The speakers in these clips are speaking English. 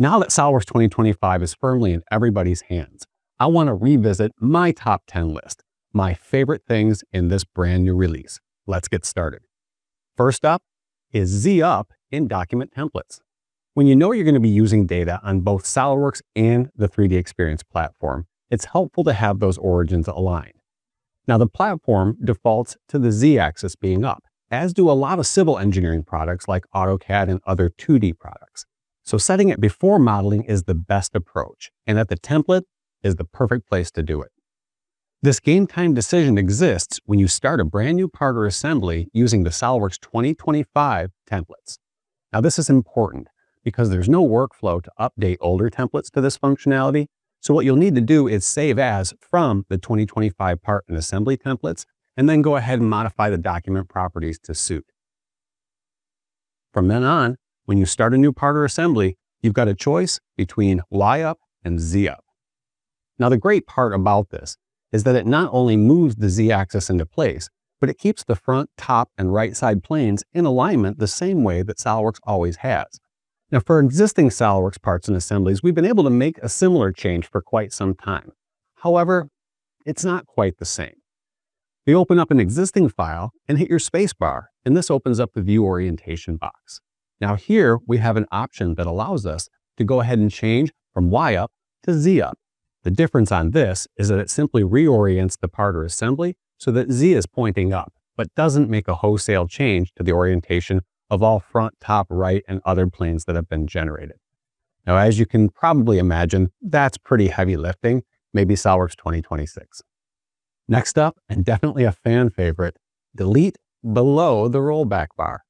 Now that SOLIDWORKS 2025 is firmly in everybody's hands, I want to revisit my top 10 list, my favorite things in this brand new release. Let's get started. First up is Z Up in document templates. When you know you're going to be using data on both SOLIDWORKS and the 3D Experience platform, it's helpful to have those origins aligned. Now, the platform defaults to the z-axis being up, as do a lot of civil engineering products like AutoCAD and other 2D products. So setting it before modeling is the best approach, and that the template is the perfect place to do it. This game time decision exists when you start a brand new part or assembly using the SOLIDWORKS 2025 templates. Now this is important because there's no workflow to update older templates to this functionality. So what you'll need to do is save as from the 2025 part and assembly templates, and then go ahead and modify the document properties to suit. From then on, when you start a new part or assembly, you've got a choice between Y up and Z up. Now the great part about this is that it not only moves the Z-axis into place, but it keeps the front, top, and right side planes in alignment the same way that SOLIDWORKS always has. Now for existing SOLIDWORKS parts and assemblies, we've been able to make a similar change for quite some time. However, it's not quite the same. We open up an existing file and hit your spacebar, and this opens up the view orientation box. Now here we have an option that allows us to go ahead and change from Y up to Z up. The difference on this is that it simply reorients the part or assembly so that Z is pointing up, but doesn't make a wholesale change to the orientation of all front, top, right, and other planes that have been generated. Now, as you can probably imagine, that's pretty heavy lifting, maybe SOLIDWORKS 2026. Next up, and definitely a fan favorite, delete below the rollback bar.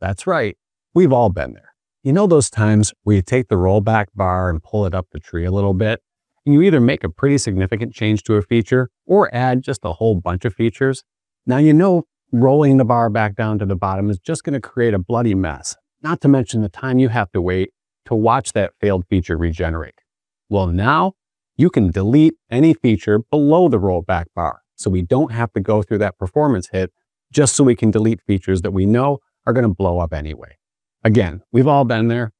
That's right, we've all been there. You know those times where you take the rollback bar and pull it up the tree a little bit, and you either make a pretty significant change to a feature or add just a whole bunch of features? Now you know rolling the bar back down to the bottom is just going to create a bloody mess, not to mention the time you have to wait to watch that failed feature regenerate. Well, now you can delete any feature below the rollback bar, so we don't have to go through that performance hit just so we can delete features that we know are going to blow up anyway. Again, we've all been there.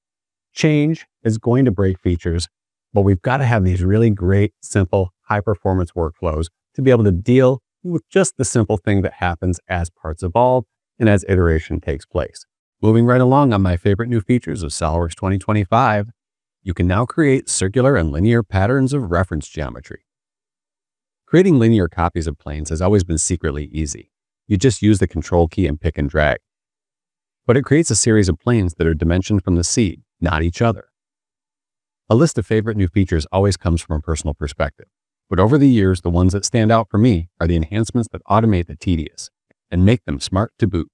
Change is going to break features, but we've got to have these really great, simple, high performance workflows to be able to deal with just the simple thing that happens as parts evolve and as iteration takes place. Moving right along on my favorite new features of SOLIDWORKS 2025, you can now create circular and linear patterns of reference geometry. Creating linear copies of planes has always been secretly easy. You just use the control key and pick and drag. But it creates a series of planes that are dimensioned from the seed, not each other. A list of favorite new features always comes from a personal perspective. But over the years, the ones that stand out for me are the enhancements that automate the tedious and make them smart to boot.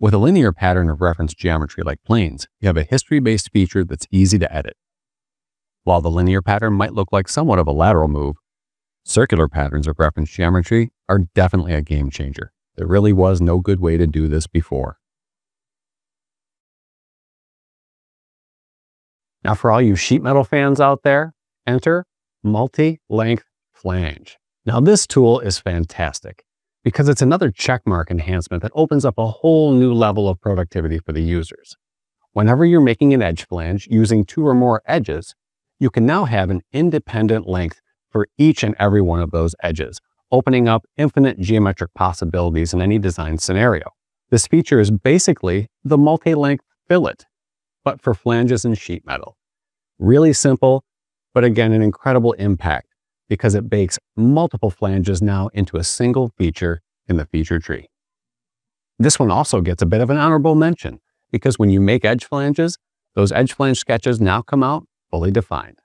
With a linear pattern of reference geometry like planes, you have a history-based feature that's easy to edit. While the linear pattern might look like somewhat of a lateral move, circular patterns of reference geometry are definitely a game changer. There really was no good way to do this before. Now for all you sheet metal fans out there, enter multi-length flange. Now this tool is fantastic because it's another checkmark enhancement that opens up a whole new level of productivity for the users. Whenever you're making an edge flange using two or more edges, you can now have an independent length for each and every one of those edges, opening up infinite geometric possibilities in any design scenario. This feature is basically the multi-length fillet, but for flanges and sheet metal. Really simple, but again, an incredible impact because it bakes multiple flanges now into a single feature in the feature tree. This one also gets a bit of an honorable mention because when you make edge flanges, those edge flange sketches now come out fully defined.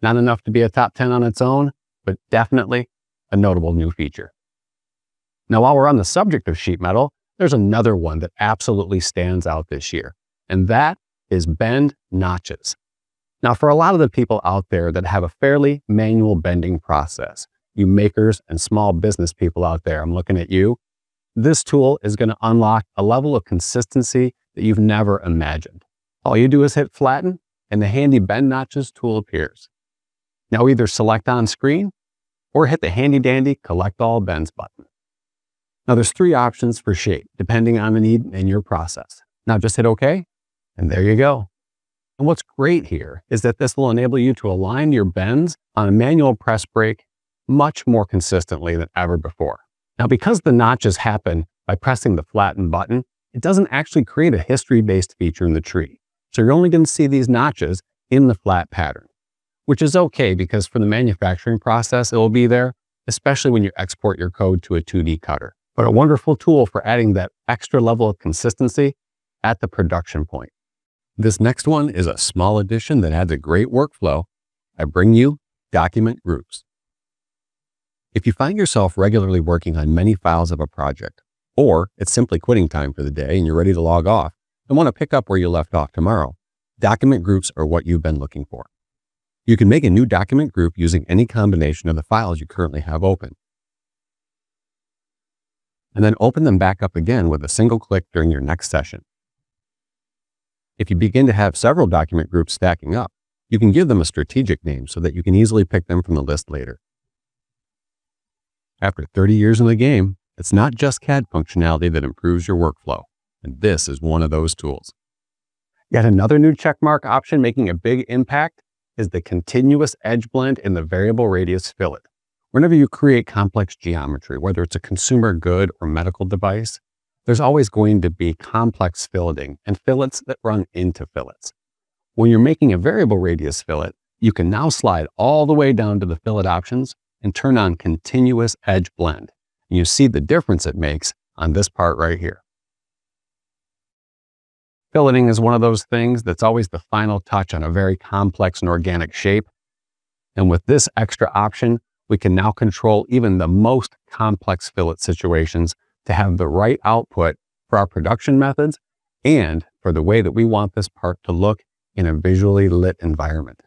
Not enough to be a top 10 on its own, but definitely a notable new feature. Now, while we're on the subject of sheet metal, there's another one that absolutely stands out this year, and that is bend notches. Now, for a lot of the people out there that have a fairly manual bending process, you makers and small business people out there, I'm looking at you, this tool is going to unlock a level of consistency that you've never imagined. All you do is hit flatten and the handy bend notches tool appears. Now either select on screen or hit the handy dandy collect all bends button. Now there's three options for shape depending on the need in your process. Now just hit OK and there you go. And what's great here is that this will enable you to align your bends on a manual press brake much more consistently than ever before. Now, because the notches happen by pressing the flatten button, it doesn't actually create a history-based feature in the tree. So you're only going to see these notches in the flat pattern, which is okay because for the manufacturing process, it will be there, especially when you export your code to a 2D cutter. But a wonderful tool for adding that extra level of consistency at the production point. This next one is a small addition that adds a great workflow. I bring you document groups. If you find yourself regularly working on many files of a project, or it's simply quitting time for the day and you're ready to log off and want to pick up where you left off tomorrow, document groups are what you've been looking for. You can make a new document group using any combination of the files you currently have open. And then open them back up again with a single click during your next session. If you begin to have several document groups stacking up, you can give them a strategic name so that you can easily pick them from the list later. After 30 years in the game, it's not just CAD functionality that improves your workflow, and this is one of those tools. Yet another new checkmark option making a big impact is the continuous edge blend in the variable radius fillet. Whenever you create complex geometry, whether it's a consumer good or medical device, there's always going to be complex filleting and fillets that run into fillets. When you're making a variable radius fillet, you can now slide all the way down to the fillet options and turn on continuous edge blend. You see the difference it makes on this part right here. Filleting is one of those things that's always the final touch on a very complex and organic shape. And with this extra option, we can now control even the most complex fillet situations to have the right output for our production methods and for the way that we want this part to look in a visually lit environment.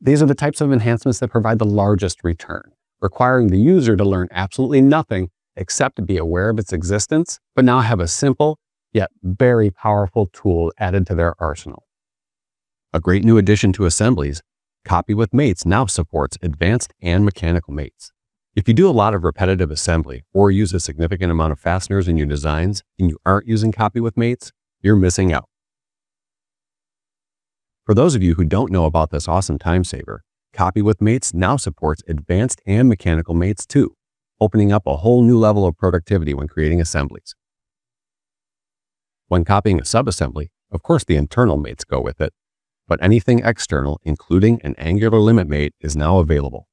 These are the types of enhancements that provide the largest return, requiring the user to learn absolutely nothing except to be aware of its existence, but now have a simple yet very powerful tool added to their arsenal. A great new addition to assemblies, Copy with Mates now supports advanced and mechanical mates. If you do a lot of repetitive assembly or use a significant amount of fasteners in your designs and you aren't using Copy with Mates, you're missing out. For those of you who don't know about this awesome time saver, Copy with Mates now supports advanced and mechanical mates too, opening up a whole new level of productivity when creating assemblies. When copying a subassembly, of course the internal mates go with it, but anything external, including an angular limit mate, is now available.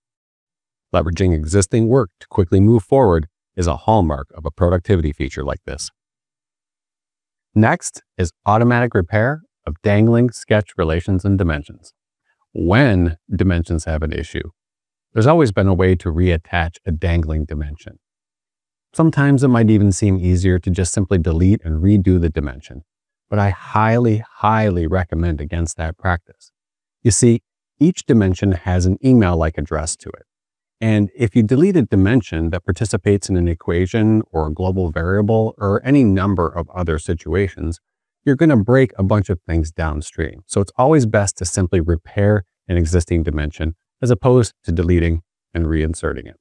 Leveraging existing work to quickly move forward is a hallmark of a productivity feature like this. Next is automatic repair of dangling sketch relations and dimensions. When dimensions have an issue, there's always been a way to reattach a dangling dimension. Sometimes it might even seem easier to just simply delete and redo the dimension, but I highly, highly recommend against that practice. You see, each dimension has an email-like address to it. And if you delete a dimension that participates in an equation or a global variable or any number of other situations, you're going to break a bunch of things downstream. So it's always best to simply repair an existing dimension as opposed to deleting and reinserting it.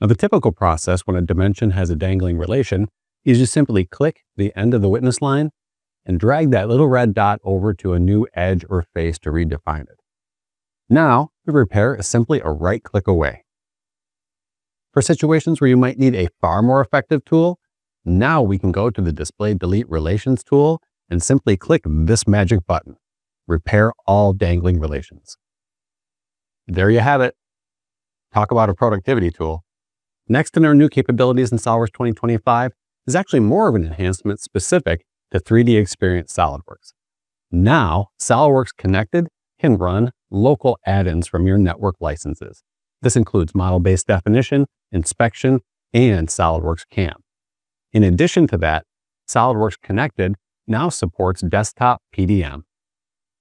Now, the typical process when a dimension has a dangling relation is you simply click the end of the witness line and drag that little red dot over to a new edge or face to redefine it. Now, the repair is simply a right click away. For situations where you might need a far more effective tool, now we can go to the Display Delete Relations tool and simply click this magic button, Repair All Dangling Relations. There you have it. Talk about a productivity tool. Next in our new capabilities in SOLIDWORKS 2025 is actually more of an enhancement specific to 3D Experience SOLIDWORKS. Now, SOLIDWORKS Connected can run local add-ins from your network licenses. This includes model-based definition, inspection, and SOLIDWORKS CAM. In addition to that, SOLIDWORKS Connected now supports desktop PDM.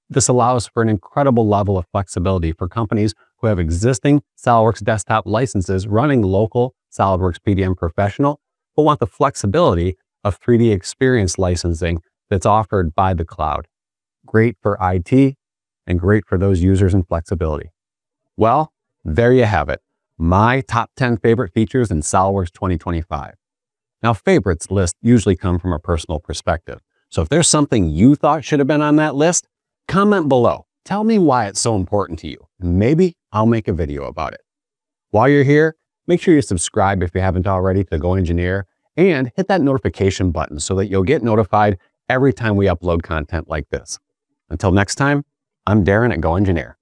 This allows for an incredible level of flexibility for companies who have existing SOLIDWORKS desktop licenses running local SOLIDWORKS PDM Professional, but want the flexibility of 3D Experience licensing that's offered by the cloud. Great for IT and great for those users and flexibility. Well, there you have it. My top 10 favorite features in SOLIDWORKS 2025. Now, favorites lists usually come from a personal perspective. So if there's something you thought should have been on that list, comment below Tell me why it's so important to you, and maybe I'll make a video about it. While you're here, make sure you subscribe if you haven't already to GoEngineer and hit that notification button so that you'll get notified every time we upload content like this. Until next time, I'm Darin at GoEngineer.